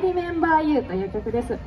Remember You という曲です。